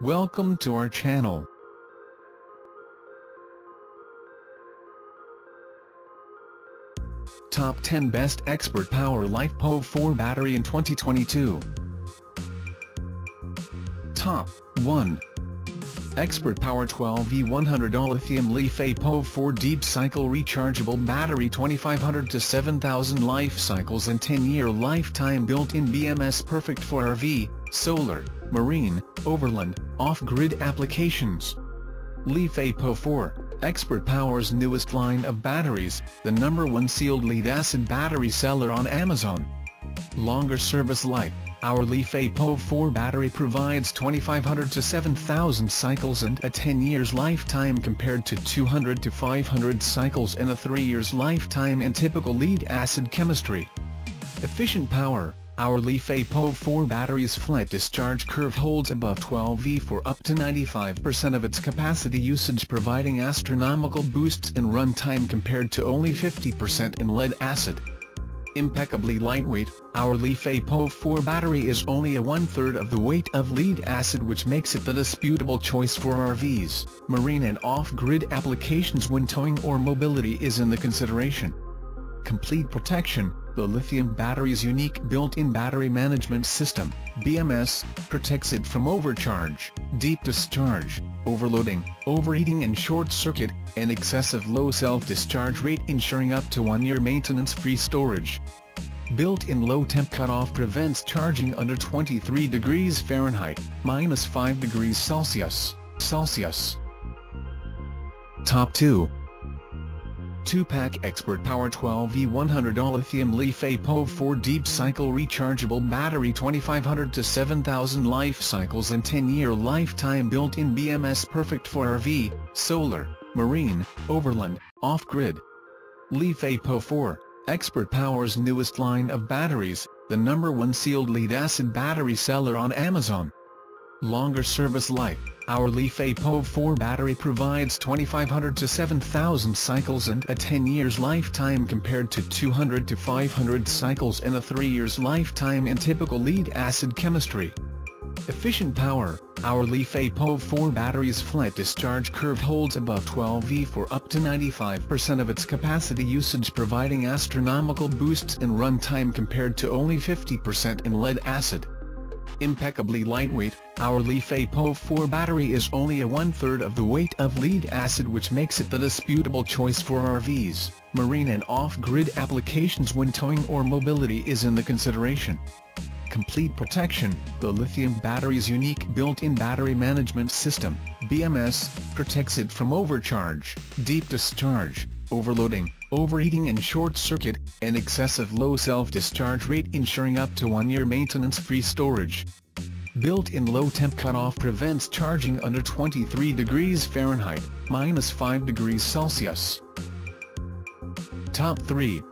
Welcome to our channel. Top 10 Best Expert Power LiFePO 4 Battery in 2022 Top 1 Expert Power 12V100 Lithium LiFePO 4 Deep Cycle Rechargeable Battery 2500 to 7000 life cycles and 10-year lifetime built-in BMS perfect for RV, solar, marine, overland, off-grid applications. LiFePO 4 Expert Power's newest line of batteries, the number one sealed lead-acid battery seller on Amazon. Longer service life, our LiFePO 4 battery provides 2500 to 7000 cycles and a 10 years lifetime compared to 200 to 500 cycles and a 3 years lifetime in typical lead-acid chemistry. Efficient power our LiFePO 4 battery's flat discharge curve holds above 12V for up to 95% of its capacity usage providing astronomical boosts in runtime compared to only 50% in lead-acid. Impeccably lightweight, our LiFePO 4 battery is only a one-third of the weight of lead-acid which makes it the disputable choice for RVs, marine and off-grid applications when towing or mobility is in the consideration. Complete protection the lithium battery's unique built-in battery management system, BMS, protects it from overcharge, deep discharge, overloading, overheating and short-circuit, and excessive low self-discharge rate ensuring up to one-year maintenance-free storage. Built-in low-temp cutoff prevents charging under 23 degrees Fahrenheit, minus 5 degrees Celsius, Celsius. Top 2 2-pack Expert Power 12V100 Lithium LiFePO 4 Deep Cycle Rechargeable Battery 2500 to 7000 life cycles and 10-year lifetime built-in BMS perfect for RV, solar, marine, overland, off-grid. LiFePO 4, Expert Power's newest line of batteries, the number one sealed lead-acid battery seller on Amazon. Longer service life. Our LiFePO 4 battery provides 2500 to 7000 cycles and a 10 years lifetime compared to 200 to 500 cycles and a 3 years lifetime in typical lead-acid chemistry. Efficient power, our LiFePO 4 battery's flat discharge curve holds above 12V for up to 95% of its capacity usage providing astronomical boosts in runtime compared to only 50% in lead-acid impeccably lightweight, our LiFePO 4 battery is only a one-third of the weight of lead-acid which makes it the disputable choice for RVs, marine and off-grid applications when towing or mobility is in the consideration. Complete protection, the lithium battery's unique built-in battery management system, BMS, protects it from overcharge, deep discharge, overloading, overheating and short-circuit, and excessive low self-discharge rate ensuring up to one-year maintenance-free storage. Built-in low-temp cutoff prevents charging under 23 degrees Fahrenheit, minus 5 degrees Celsius. Top 3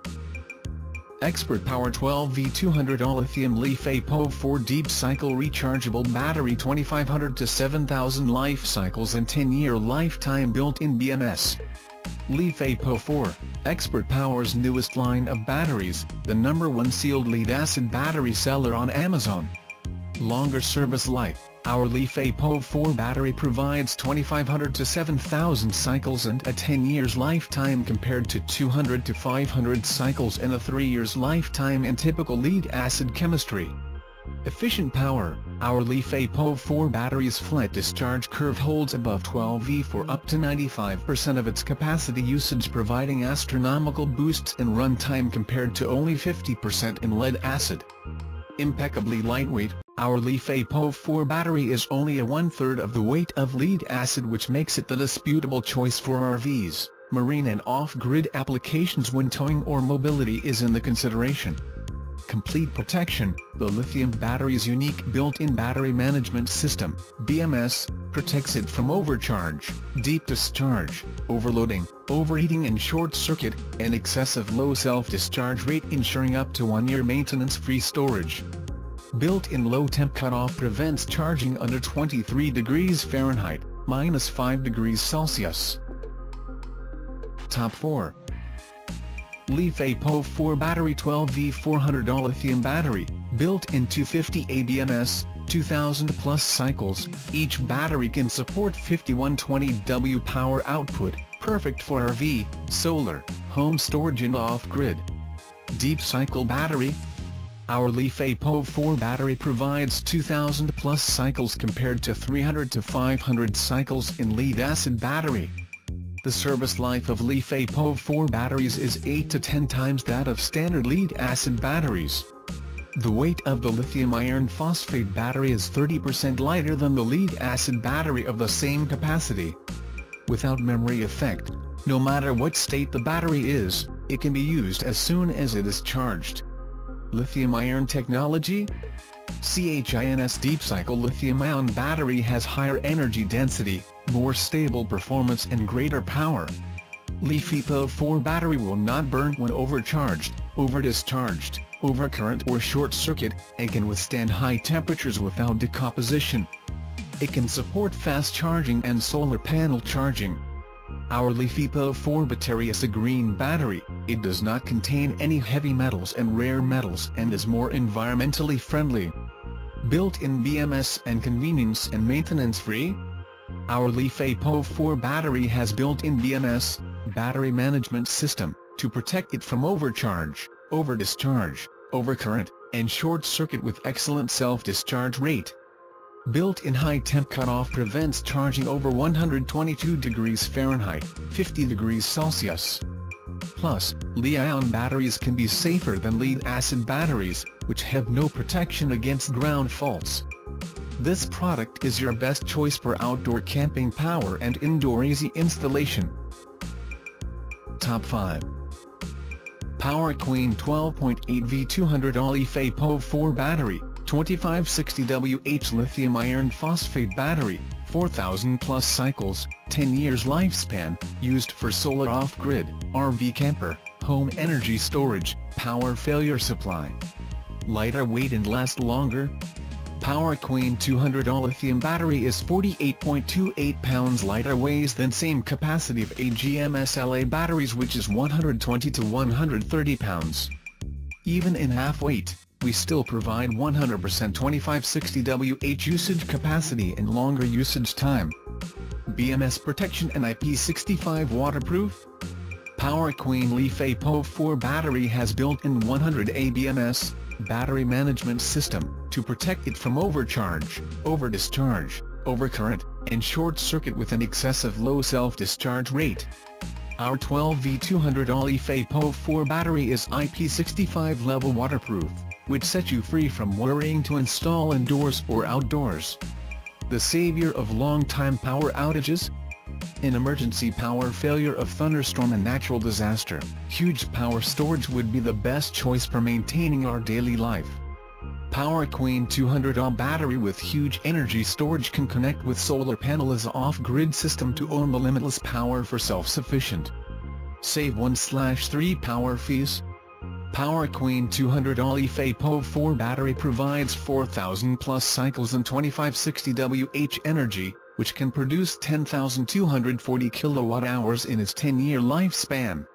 Expert Power 12V200 Lithium LiFePO 4 Deep Cycle Rechargeable Battery 2500 to 7000 life cycles and 10-year lifetime built-in BMS. LiFePO 4, Expert Power's newest line of batteries, the number one sealed lead-acid battery seller on Amazon. Longer service life, our LiFePO 4 battery provides 2500 to 7000 cycles and a 10 years lifetime compared to 200 to 500 cycles and a 3 years lifetime in typical lead-acid chemistry. Efficient power, our LiFePO 4 battery's flat discharge curve holds above 12V for up to 95% of its capacity usage providing astronomical boosts in runtime compared to only 50% in lead-acid. Impeccably lightweight, our LiFePO 4 battery is only a one-third of the weight of lead-acid which makes it the disputable choice for RVs, marine and off-grid applications when towing or mobility is in the consideration. Complete protection, the lithium battery's unique built-in battery management system, BMS, protects it from overcharge, deep discharge, overloading, overheating and short-circuit, and excessive low self-discharge rate ensuring up to one-year maintenance-free storage. Built-in low-temp cutoff prevents charging under 23 degrees Fahrenheit, minus 5 degrees Celsius. Top 4 Leaf LiFePO 4 battery 12V400 lithium battery, built in 250 ABMS, 2,000 plus cycles, each battery can support 5120W power output, perfect for RV, solar, home storage and off-grid. Deep Cycle Battery Our LiFePO 4 battery provides 2000 plus cycles compared to 300 to 500 cycles in lead-acid battery. The service life of LiFePO 4 batteries is 8 to 10 times that of standard lead-acid batteries. The weight of the lithium iron phosphate battery is 30% lighter than the lead-acid battery of the same capacity. Without memory effect, no matter what state the battery is, it can be used as soon as it is charged. Lithium-ion technology? CHINS Deep Cycle Lithium-ion battery has higher energy density, more stable performance and greater power. LiFePO 4 battery will not burn when overcharged, overdischarged, overcurrent or short circuit, and can withstand high temperatures without decomposition. It can support fast charging and solar panel charging. Our LiFePO 4 battery is a green battery, it does not contain any heavy metals and rare metals and is more environmentally friendly. Built-in BMS and convenience and maintenance free? Our LiFePO 4 battery has built-in BMS, battery management system, to protect it from overcharge, overdischarge, overcurrent, and short circuit with excellent self-discharge rate. Built-in high-temp cutoff prevents charging over 122 degrees Fahrenheit, 50 degrees Celsius. Plus, Li-ion batteries can be safer than lead-acid batteries, which have no protection against ground faults. This product is your best choice for outdoor camping power and indoor easy installation. Top 5 Power Queen 12.8V 200 AliFe 4 battery, 2560WH lithium iron phosphate battery, 4000 plus cycles, 10 years lifespan, used for solar off-grid, RV camper, home energy storage, power failure supply. Lighter weight and last longer, Power Queen 200 lithium battery is 48.28 pounds lighter weighs than same capacity of AGM-SLA batteries which is 120 to 130 pounds. Even in half weight, we still provide 100% 2560WH usage capacity and longer usage time. BMS protection and IP65 waterproof? Power Queen LiFePO 4 battery has built-in 100 ABMS, battery management system, to protect it from overcharge, overdischarge, overcurrent, and short circuit with an excessive low self-discharge rate. Our 12V200 AliFe 4 battery is IP65 level waterproof, which sets you free from worrying to install indoors or outdoors. The savior of long-time power outages, in emergency power failure of thunderstorm and natural disaster, huge power storage would be the best choice for maintaining our daily life. Power Queen 200 Ah battery with huge energy storage can connect with solar panel as off-grid system to own the limitless power for self-sufficient. Save 1-3 power fees. Power Queen 200 AliFe 4 battery provides 4000 plus cycles and 2560 Wh energy, which can produce 10,240 kilowatt-hours in its 10-year lifespan.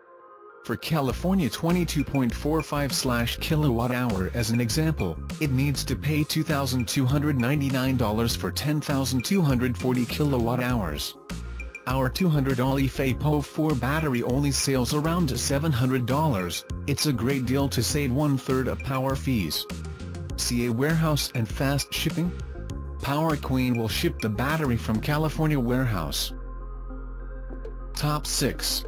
For California 22.45 kilowatt-hour as an example, it needs to pay $2,299 for 10,240 kilowatt-hours. Our 200 AliFe 4 battery only sales around $700, it's a great deal to save one-third of power fees. CA warehouse and fast shipping? Power Queen will ship the battery from California warehouse. Top 6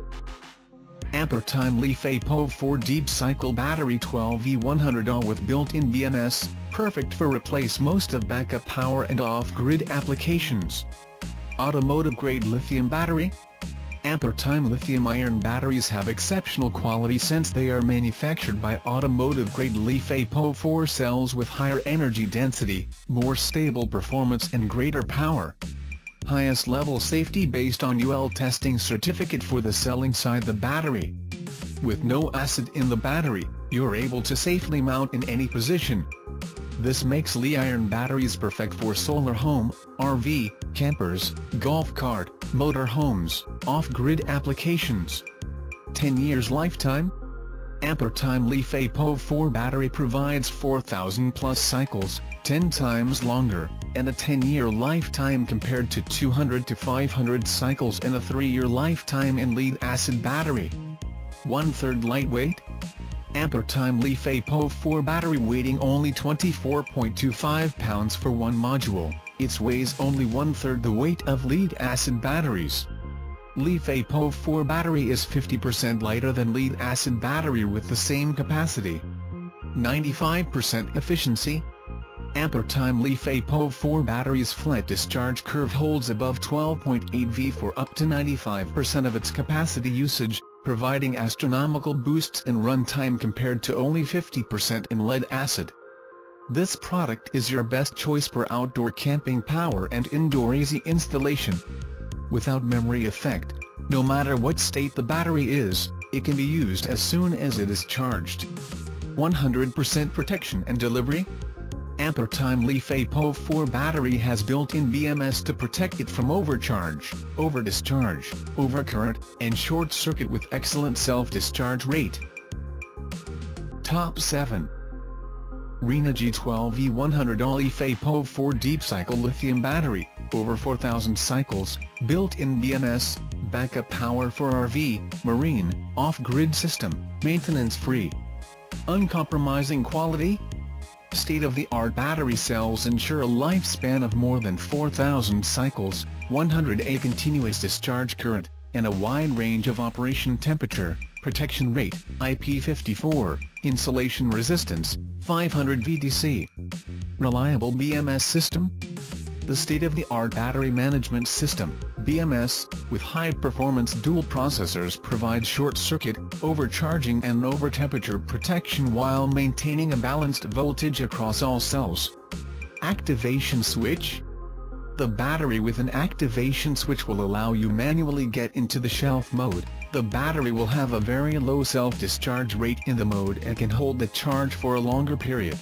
Ampere Time Leaf APO 4 Deep Cycle Battery 12V100A with built-in BMS, perfect for replace most of backup power and off-grid applications. Automotive-grade lithium battery, Ampere Time lithium-ion batteries have exceptional quality since they are manufactured by automotive-grade LiFePO 4 cells with higher energy density, more stable performance and greater power. Highest level safety based on UL testing certificate for the cell inside the battery. With no acid in the battery, you're able to safely mount in any position, this makes Li-ion batteries perfect for solar home, RV, campers, golf cart, motor homes, off-grid applications. 10 years lifetime? Ampere Time LiFePO 4 battery provides 4000 plus cycles, 10 times longer, and a 10-year lifetime compared to 200 to 500 cycles and a 3-year lifetime in lead-acid battery. One-third lightweight? Ampere Time LiFePO 4 battery weighing only 24.25 pounds for one module, it weighs only one-third the weight of lead-acid batteries. LiFePO 4 battery is 50% lighter than lead-acid battery with the same capacity. 95% efficiency. Ampere Time LiFePO 4 battery's flat discharge curve holds above 12.8 V for up to 95% of its capacity usage, providing astronomical boosts in runtime compared to only 50% in lead-acid. This product is your best choice for outdoor camping power and indoor easy installation without memory effect. No matter what state the battery is, it can be used as soon as it is charged. 100% protection and delivery? Ampere Time LiFePO 4 battery has built-in BMS to protect it from overcharge, over-discharge, overcurrent, and short-circuit with excellent self-discharge rate. Top 7 Renogy 12V100 LiFePO 4 Deep Cycle Lithium Battery over 4,000 cycles, built-in BMS, backup power for RV, marine, off-grid system, maintenance-free. Uncompromising quality? State-of-the-art battery cells ensure a lifespan of more than 4,000 cycles, 100 A continuous discharge current, and a wide range of operation temperature, protection rate, IP54, insulation resistance, 500 VDC. Reliable BMS system? the state-of-the-art battery management system, BMS, with high-performance dual processors provides short-circuit, overcharging and over-temperature protection while maintaining a balanced voltage across all cells. Activation switch? The battery with an activation switch will allow you manually get into the shelf mode. The battery will have a very low self-discharge rate in the mode and can hold the charge for a longer period.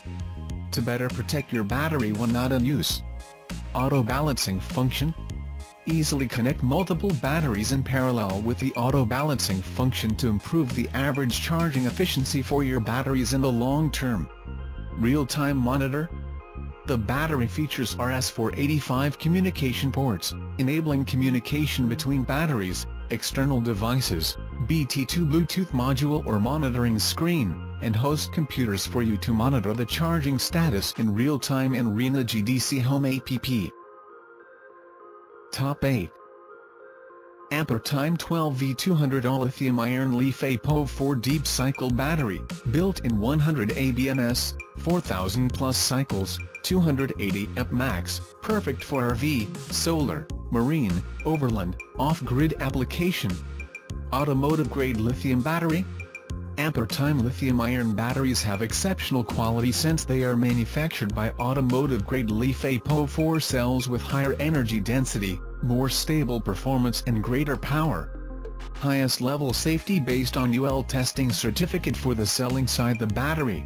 To better protect your battery when not in use, Auto-balancing function Easily connect multiple batteries in parallel with the auto-balancing function to improve the average charging efficiency for your batteries in the long term. Real-time monitor The battery features RS485 communication ports, enabling communication between batteries, external devices, BT2 Bluetooth module or monitoring screen, and host computers for you to monitor the charging status in real time in Renogy DC Home app. Top 8 Ampere Time 12V200 lithium iron LiFePO 4 deep cycle battery, built in 100 ABMS, 4000 plus cycles, 280 amp max, perfect for RV, solar, marine, overland, off-grid application. Automotive-grade lithium battery? Ampere-time lithium iron batteries have exceptional quality since they are manufactured by automotive-grade LiFePO4 cells with higher energy density, more stable performance and greater power. Highest level safety based on UL testing certificate for the cell inside the battery.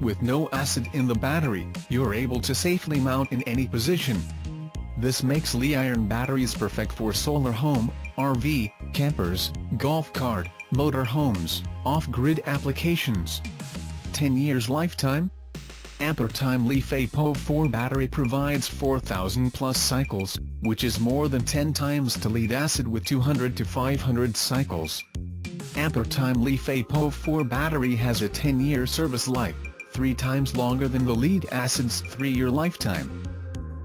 With no acid in the battery, you're able to safely mount in any position, this makes Li-iron batteries perfect for solar home, RV, campers, golf cart, motor homes, off-grid applications. 10 years lifetime? Ampere Time LiFePO 4 battery provides 4000 plus cycles, which is more than 10 times to lead acid with 200 to 500 cycles. Ampere Time LiFePO 4 battery has a 10-year service life, three times longer than the lead acid's 3-year lifetime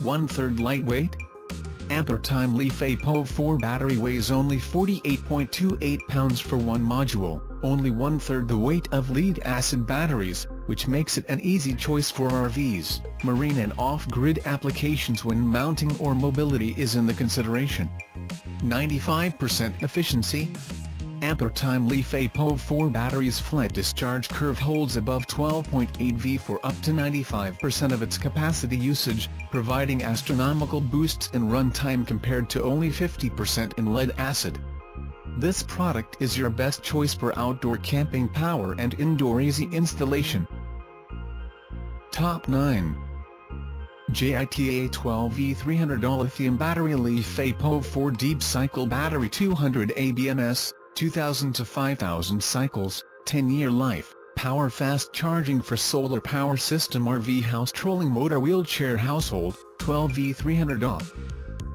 one-third lightweight? Ampere Time LiFePO 4 battery weighs only 48.28 pounds for one module, only one-third the weight of lead-acid batteries, which makes it an easy choice for RVs, marine and off-grid applications when mounting or mobility is in the consideration. 95% efficiency, Ampere Time LiFePO 4 battery's flat discharge curve holds above 12.8 V for up to 95% of its capacity usage, providing astronomical boosts in runtime compared to only 50% in lead-acid. This product is your best choice for outdoor camping power and indoor easy installation. Top 9 JITA 12V300 lithium battery LiFePO 4 deep cycle battery 200 ABMS 2,000 to 5,000 cycles, 10-year life, power fast charging for solar power system RV house trolling motor wheelchair household, 12V 300 off.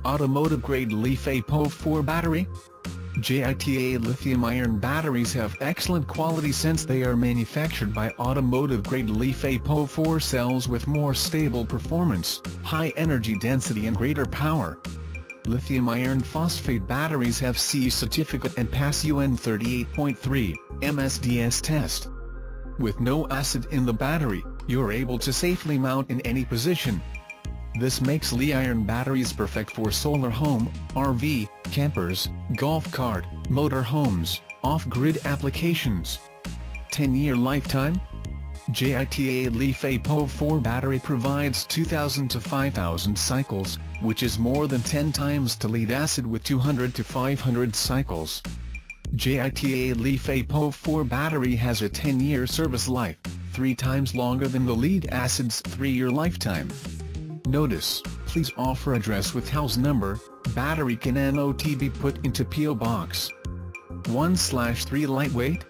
Automotive grade LiFePO 4 battery, JITA lithium-ion batteries have excellent quality since they are manufactured by automotive-grade LiFePO4 cells with more stable performance, high energy density and greater power. Lithium iron phosphate batteries have CE certificate and pass UN 38.3 MSDS test. With no acid in the battery, you're able to safely mount in any position, this makes Li-ion batteries perfect for solar home, RV, campers, golf cart, motor homes, off-grid applications. 10-year lifetime? JITA LiFePO 4 battery provides 2000 to 5000 cycles, which is more than 10 times to lead acid with 200 to 500 cycles. JITA LiFePO 4 battery has a 10-year service life, three times longer than the lead acid's 3-year lifetime. Notice, please offer address with house number, battery can NOT be put into PO Box 1 slash 3 lightweight?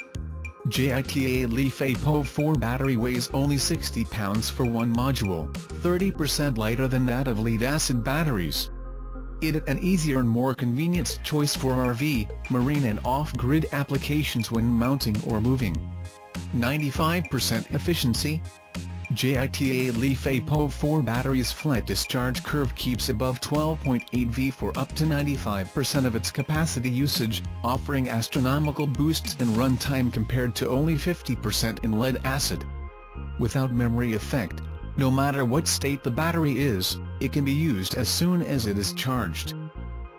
JITA LiFePO 4 battery weighs only 60 pounds for one module, 30% lighter than that of lead-acid batteries. It an easier and more convenient choice for RV, marine and off-grid applications when mounting or moving. 95% efficiency, JITA LiFePO 4 battery's flat discharge curve keeps above 12.8 V for up to 95% of its capacity usage, offering astronomical boosts in runtime compared to only 50% in lead acid. Without memory effect, no matter what state the battery is, it can be used as soon as it is charged.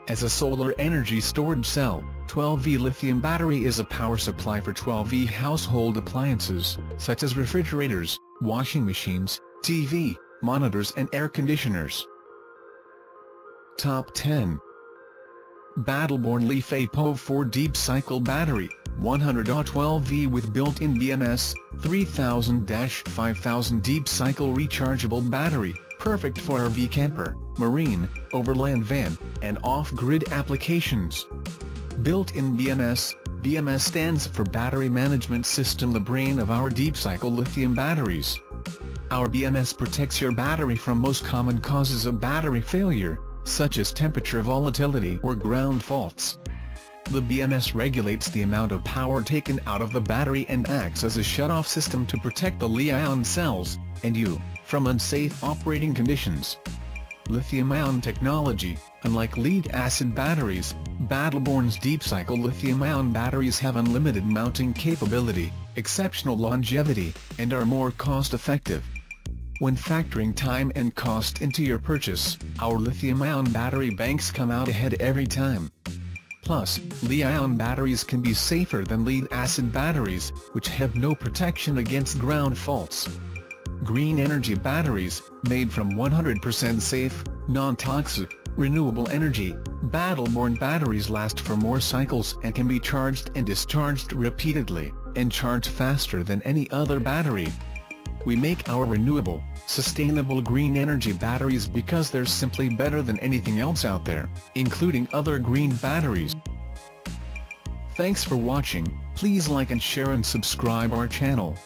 As a solar energy storage cell, 12V lithium battery is a power supply for 12V household appliances, such as refrigerators, washing machines, TV, monitors and air conditioners. Top 10 Battle Born Leaf APO 4 Deep Cycle Battery, 100-12V with built-in BMS, 3000-5000 Deep Cycle Rechargeable Battery, perfect for RV camper, marine, overland van, and off-grid applications. Built-in BMS, BMS stands for Battery Management System the brain of our deep-cycle lithium batteries. Our BMS protects your battery from most common causes of battery failure, such as temperature volatility or ground faults. The BMS regulates the amount of power taken out of the battery and acts as a shut-off system to protect the Li-ion cells, and you, from unsafe operating conditions. Lithium-ion technology, unlike lead-acid batteries, Battle Born's deep-cycle lithium-ion batteries have unlimited mounting capability, exceptional longevity, and are more cost-effective. When factoring time and cost into your purchase, our lithium-ion battery banks come out ahead every time. Plus, Li-ion batteries can be safer than lead-acid batteries, which have no protection against ground faults. Green energy batteries, made from 100% safe, non-toxic, renewable energy, Battle Born batteries last for more cycles and can be charged and discharged repeatedly, and charge faster than any other battery. We make our renewable, sustainable green energy batteries because they're simply better than anything else out there, including other green batteries. Thanks for watching, please like and share and subscribe our channel.